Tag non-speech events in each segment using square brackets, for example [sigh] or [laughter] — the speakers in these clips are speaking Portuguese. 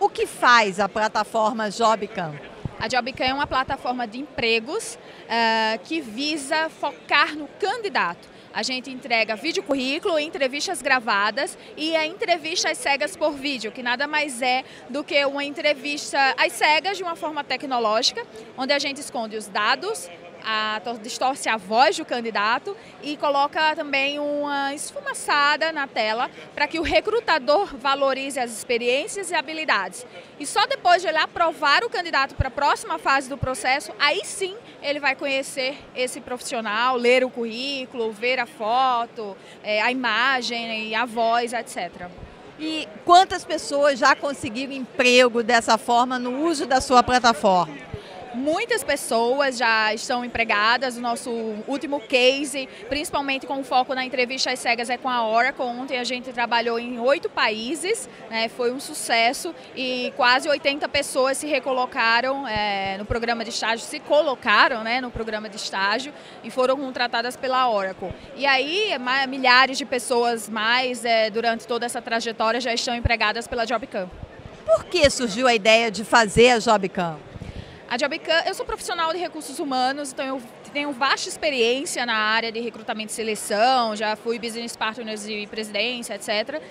O que faz a plataforma Jobcam? A Jobcam é uma plataforma de empregos uh, que visa focar no candidato. A gente entrega vídeo currículo, entrevistas gravadas e a entrevista às cegas por vídeo, que nada mais é do que uma entrevista às cegas de uma forma tecnológica, onde a gente esconde os dados, a, distorce a voz do candidato e coloca também uma esfumaçada na tela para que o recrutador valorize as experiências e habilidades. E só depois de ele aprovar o candidato para a próxima fase do processo, aí sim ele vai conhecer esse profissional, ler o currículo, ver a foto, é, a imagem e a voz, etc. E quantas pessoas já conseguiram emprego dessa forma no uso da sua plataforma? Muitas pessoas já estão empregadas. O nosso último case, principalmente com foco na entrevista às cegas, é com a Oracle. Ontem a gente trabalhou em oito países, né, foi um sucesso e quase 80 pessoas se recolocaram é, no programa de estágio, se colocaram né, no programa de estágio e foram contratadas pela Oracle. E aí, milhares de pessoas mais, é, durante toda essa trajetória, já estão empregadas pela JobCam. Por que surgiu a ideia de fazer a JobCam? A Jobcam, eu sou profissional de recursos humanos, então eu tenho vasta experiência na área de recrutamento e seleção, já fui business partners e presidência, etc.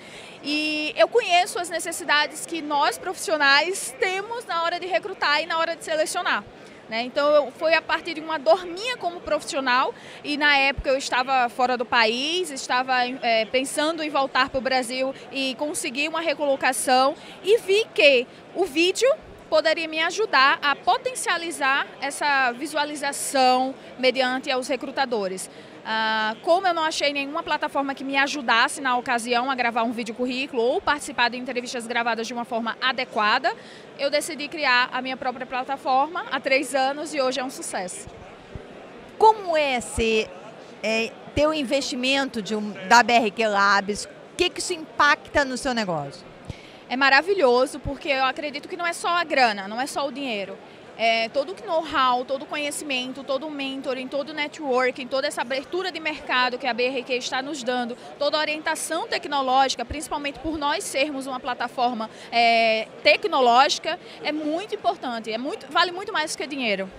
E eu conheço as necessidades que nós profissionais temos na hora de recrutar e na hora de selecionar. Né? Então foi a partir de uma dor minha como profissional e na época eu estava fora do país, estava é, pensando em voltar para o Brasil e conseguir uma recolocação e vi que o vídeo poderia me ajudar a potencializar essa visualização mediante os recrutadores. Ah, como eu não achei nenhuma plataforma que me ajudasse na ocasião a gravar um vídeo currículo ou participar de entrevistas gravadas de uma forma adequada, eu decidi criar a minha própria plataforma há três anos e hoje é um sucesso. Como é é, ter o investimento de um, da BRQ Labs? O que, que isso impacta no seu negócio? É maravilhoso porque eu acredito que não é só a grana, não é só o dinheiro. É, todo o know-how, todo o conhecimento, todo o mentoring, todo o networking, toda essa abertura de mercado que a BRQ está nos dando, toda a orientação tecnológica, principalmente por nós sermos uma plataforma é, tecnológica, é muito importante, é muito, vale muito mais que dinheiro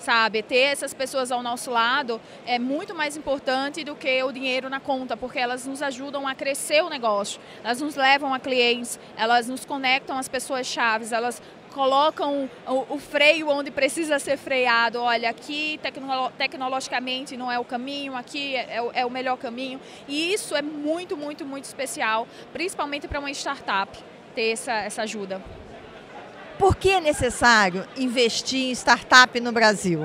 sabe? Ter essas pessoas ao nosso lado é muito mais importante do que o dinheiro na conta, porque elas nos ajudam a crescer o negócio, elas nos levam a clientes, elas nos conectam às pessoas chaves, elas colocam o, o, freio onde precisa ser freado. Olha, aqui tecno, tecnologicamente não é o caminho, aqui é, é, é, o melhor caminho. E isso é muito, muito, muito especial, principalmente para uma startup ter essa, essa ajuda. Por que é necessário investir em startup no Brasil?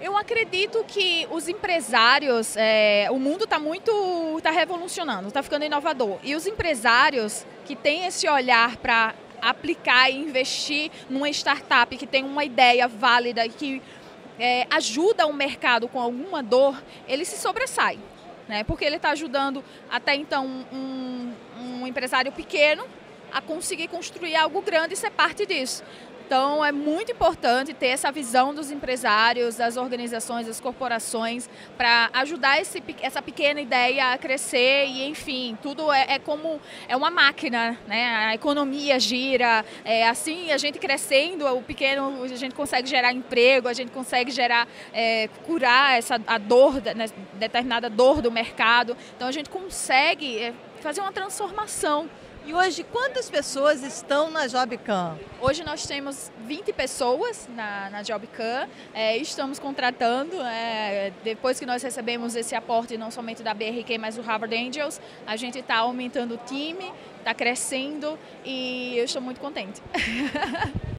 Eu acredito que os empresários, é, o mundo está muito, está revolucionando, está ficando inovador. E os empresários que têm esse olhar para aplicar e investir numa startup que tem uma ideia válida, que é, ajuda o mercado com alguma dor, ele se sobressai. Né? Porque ele está ajudando até então um, um empresário pequeno a conseguir construir algo grande e ser parte disso. Então, é muito importante ter essa visão dos empresários, das organizações, das corporações, para ajudar esse, essa pequena ideia a crescer e, enfim, tudo é, é, como é uma máquina, né? A economia gira, é, assim a gente crescendo, o pequeno, a gente consegue gerar emprego, a gente consegue gerar, é, curar essa a dor, né, determinada dor do mercado. Então, a gente consegue é, fazer uma transformação e hoje, quantas pessoas estão na Jobcam? Hoje nós temos 20 pessoas na, na Jobcam, é, estamos contratando, é, depois que nós recebemos esse aporte não somente da BRQ, mas do Harvard Angels, a gente está aumentando o time, está crescendo e eu estou muito contente. [laughs]